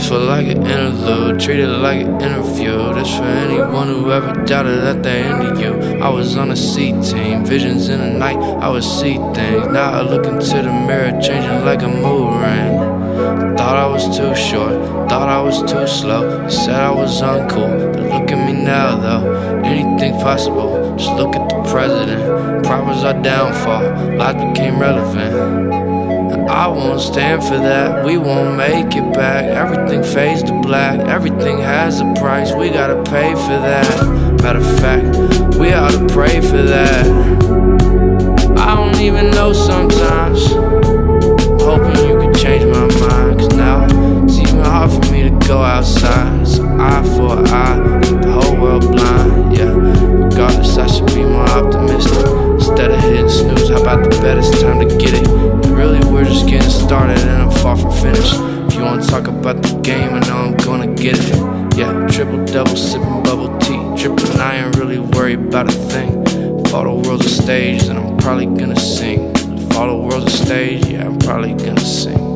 for like an interlude, treat it like an interview. This for anyone who ever doubted that they're into you. I was on a C team, visions in the night, I would see things. Now I look into the mirror, changing like a mood ring. Thought I was too short, thought I was too slow. Said I was uncool, but look at me now though. Anything possible, just look at the president. Was our downfall, life became relevant. I won't stand for that, we won't make it back. Everything fades to black, everything has a price, we gotta pay for that. Matter of fact, we ought to pray for that. I don't even know sometimes. Started and I'm far from finished. If you wanna talk about the game, I know I'm gonna get it. Yeah, triple double, sipping bubble tea. Triple, I ain't really worried about a thing. If all the world's a stage, then I'm probably gonna sing. If all the world's a stage, yeah, I'm probably gonna sing.